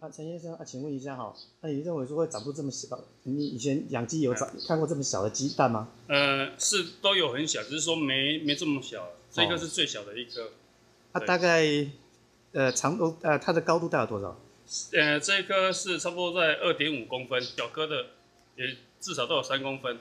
啊陈先生啊请问一下哈那你认为说会长出这么小你以前养鸡有长看过这么小的鸡蛋吗？呃是都有很小只是说没没这么小这颗是最小的一颗。它大概呃长度呃它的高度大概多少？呃这一颗是差不多在二点五公分小颗的也至少都有三公分。